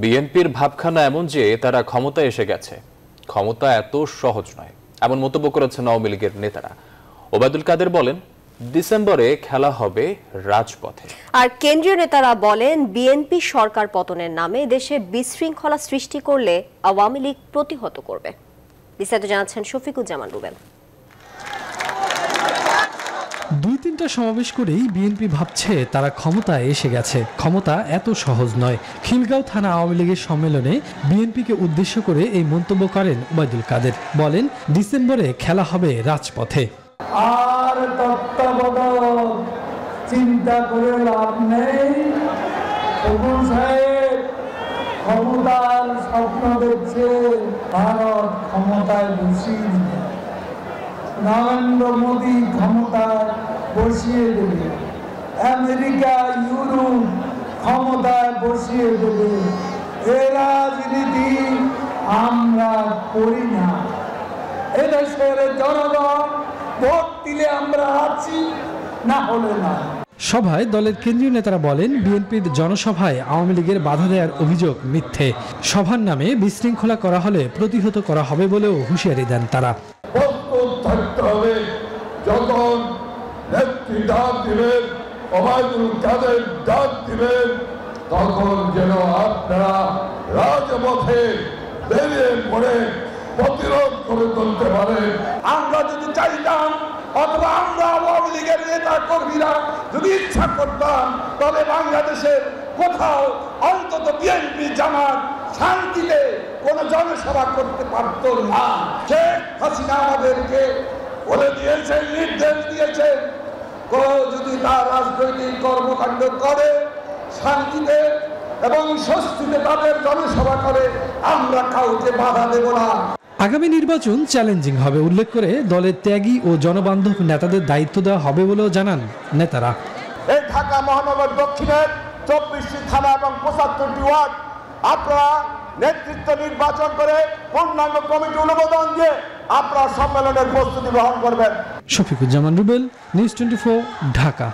বিএনপির ভাবখানা এমন যে তারা ক্ষমতায় এসে গেছে। ক্ষমতা এত সহজ নয়, এমন মন্তব্য করেছেন আওয়ামী লীগের নেতারা। ওবায়দুল কাদের বলেন, ডিসেম্বরে খেলা হবে রাজপথে। আর কেন্দ্রীয় নেতারা বলেন, বিএনপি সরকার পতনের নামে দেশে বিশৃঙ্খলা সৃষ্টি করলে আওয়ামী লীগ প্রতিহত করবে। বিস্তারিত জানাচ্ছেন শফিকুজ্জামান রুবেল। দুই তিনটা সমাবেশ করেই বিএনপি ভাবছে তারা ক্ষমতায় এসে গেছে। ক্ষমতা এত সহজ নয়। খিলগাঁও থানা আওয়ামী লীগের সম্মেলনে বিএনপিকে উদ্দেশ্য করে এই মন্তব্য করেন ওবায়দুল কাদের। বলেন, ডিসেম্বরে খেলা হবে রাজপথে। আর চিন্তা করে লাভ নেই। ক্ষমতার স্বপ্ন দেখছে, ভারত ক্ষমতায় নরেন্দ্র মোদী ক্ষমতায় বসিয়ে দেবে। আমেরিকা ইউরোপ ক্ষমতায় বসিয়ে দেবে। এ রাজনীতি আমরা করি না। এদেশের জনগণ ভোট দিলে আমরা আছি না হলে না। সভায় দলের কেন্দ্রীয় নেতারা বলেন বিএনপির জনসভায় আওয়ামী লীগের বাধা দেওয়ার অভিযোগ মিথ্যে। সভার নামে বিশৃঙ্খলা করা হলে প্রতিহত করা হবে বলেও হুঁশিয়ারি দেন তারা। প্রস্তুত থাকতে হবে। যখন নেত্রী ডাক দিবেন অবায়দুল কাদের ডাক দিবেন, তখন যেন আপনারা রাজপথে বেরিয়ে পড়ে প্রতিরোধ করে তুলতে পারেন। আমরা যদি চাইতাম, অথবা আমরা আওয়ামী লীগের নেতা কর্মীরা যদি ইচ্ছা করতাম, তবে বাংলাদেশের কোথাও অন্তত বিএনপি জামাত শান্তিতে কোন জনসভা করতে পারত না। শেখ হাসিনা আমাদেরকে বলে দিয়েছেন, নির্দেশ দিয়েছেন কেউ যদি তার রাজনৈতিক কর্মকাণ্ড করে শান্তিতে এবং স্বস্তিতে তাদের জনসভা করে আমরা কাউকে বাধা দেব না। আগামী নির্বাচন চ্যালেঞ্জিং হবে উল্লেখ করে দলের ত্যাগী ও জনবান্ধব নেতাদের দায়িত্ব দেওয়া হবে বলেও জানান নেতারা। এই ঢাকা মহানগর দক্ষিণের চব্বিশটি থানা এবং পঁচাত্তরটি ওয়ার্ড। আপনারা নেতৃত্ব নির্বাচন করে পূর্ণাঙ্গ কমিটি অনুমোদন দিয়ে আপনারা সম্মেলনের প্রস্তুতি গ্রহণ করবেন। Shafiquzzaman Rubel news twenty Dhaka.